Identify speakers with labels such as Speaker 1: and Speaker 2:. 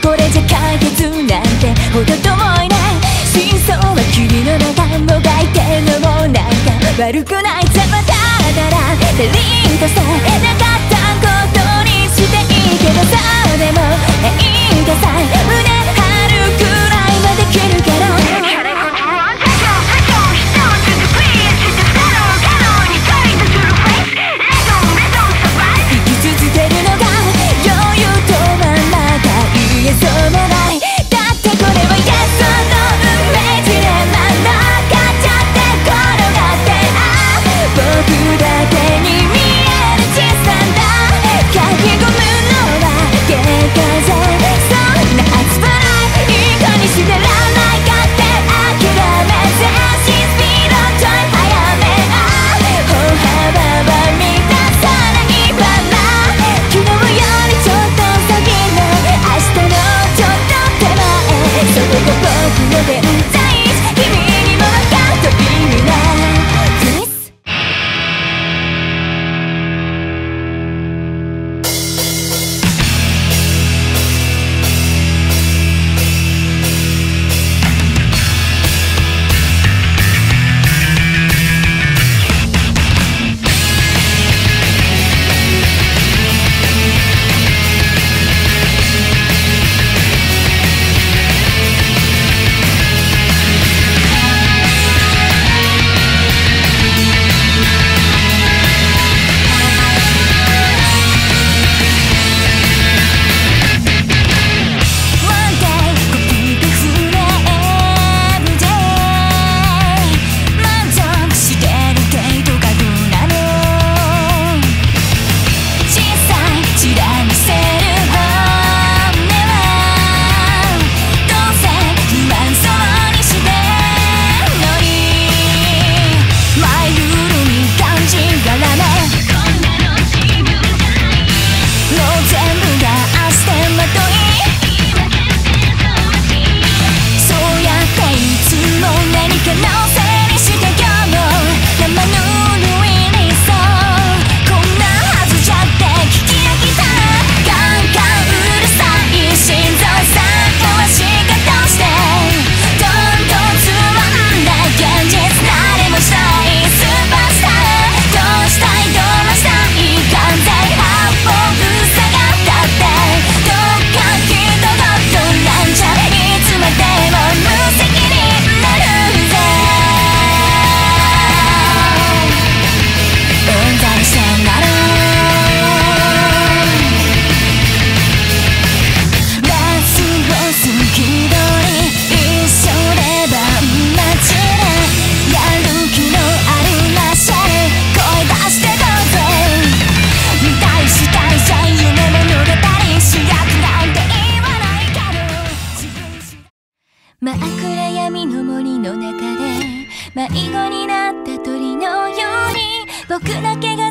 Speaker 1: これじゃ解決なんてほど遠いね真相は君の中もがい。てのもなんか悪くないざまだだら。足りんとさなかったことにしていいけどさ。でも迷子になった鳥のように僕だけが